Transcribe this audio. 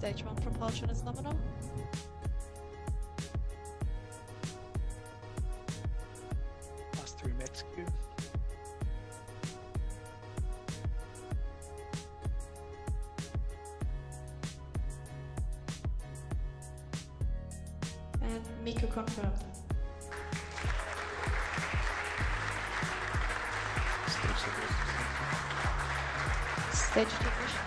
Stage one propulsion is nominal. Last three max Q. And MECO confirmed. Stage separation. Stage two ignition.